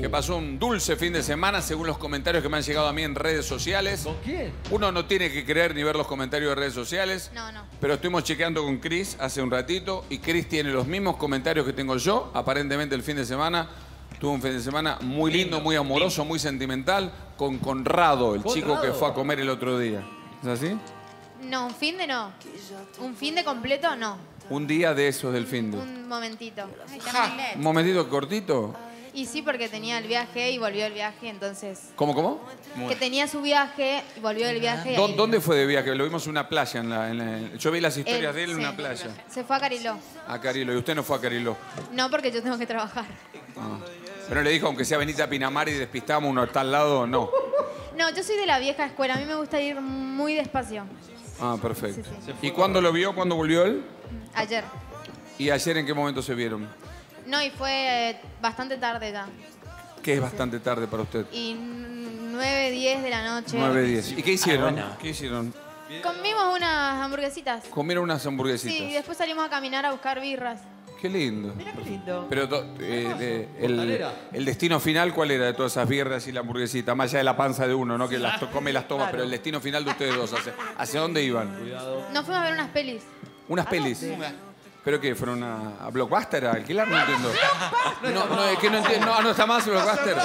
que pasó un dulce fin de semana según los comentarios que me han llegado a mí en redes sociales. ¿Con quién? Uno no tiene que creer ni ver los comentarios de redes sociales. No, no. Pero estuvimos chequeando con Chris hace un ratito y Chris tiene los mismos comentarios que tengo yo. Aparentemente el fin de semana tuvo un fin de semana muy lindo, muy amoroso, muy sentimental con Conrado, el chico que fue a comer el otro día. ¿Es así? No, un fin de no. Un fin de completo no. Un día de esos del fin de. Un momentito. Un momentito cortito. Y sí, porque tenía el viaje y volvió el viaje, entonces. ¿Cómo, cómo? Que tenía su viaje y volvió del viaje. ¿Dó- ahí- ¿Dónde fue de viaje? Lo vimos en una playa. En la, en la- yo vi las historias Él, de él en sí. una playa. Se fue a Cariló. A Carilo. Y usted no fue a Carilo. No, porque yo tengo que trabajar. Pero le dijo, aunque sea venite a Pinamar y despistamos uno está al lado, no. No, yo soy de la vieja escuela. A mí me gusta ir muy despacio. Ah, perfecto. Sí, ¿Y cuándo lo vio? ¿Cuándo volvió él? Ayer. ¿Y ayer en qué momento se vieron? No, y fue eh, bastante tarde ya. Que es bastante tarde para usted. Y 9, 10 de la noche. 9, 10. ¿Y qué hicieron? bueno. ¿Qué hicieron? Comimos unas hamburguesitas. Comieron unas hamburguesitas. Sí, y después salimos a caminar a buscar birras. Qué lindo. Mira qué lindo. Pero eh, el, destino final, ¿cuál era de todas esas birras y la hamburguesita? Más allá de la panza de uno, ¿no? Que las to- come y las toma, pero el destino final de ustedes dos, ¿hacia, hacia dónde iban? Nos fuimos a ver unas pelis. ¿Unas pelis? ¿Pero qué? ¿Fueron a, a Blockbuster a alquilar? No entiendo. No, no, es que no entiendo. No, no está más Blockbuster.